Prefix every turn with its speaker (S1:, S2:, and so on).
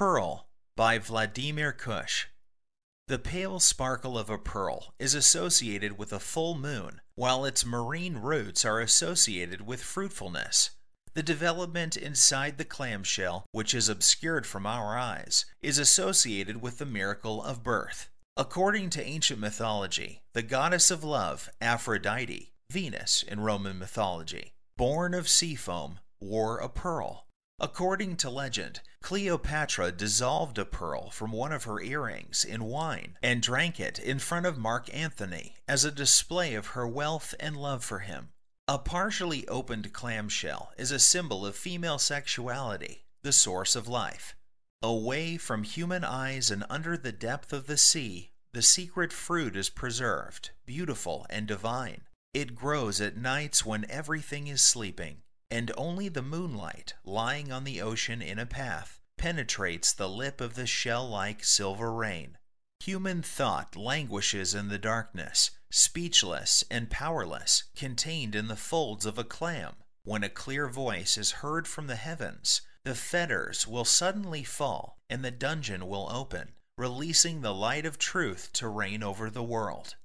S1: Pearl by Vladimir Kush. The pale sparkle of a pearl is associated with a full moon, while its marine roots are associated with fruitfulness. The development inside the clamshell, which is obscured from our eyes, is associated with the miracle of birth. According to ancient mythology, the goddess of love, Aphrodite, Venus in Roman mythology, born of sea foam, wore a pearl. According to legend, Cleopatra dissolved a pearl from one of her earrings in wine and drank it in front of Mark Antony as a display of her wealth and love for him. A partially opened clamshell is a symbol of female sexuality, the source of life. Away from human eyes and under the depth of the sea, the secret fruit is preserved, beautiful and divine. It grows at nights when everything is sleeping and only the moonlight, lying on the ocean in a path, penetrates the lip of the shell like silver rain. Human thought languishes in the darkness, speechless and powerless, contained in the folds of a clam. When a clear voice is heard from the heavens, the fetters will suddenly fall and the dungeon will open, releasing the light of truth to reign over the world.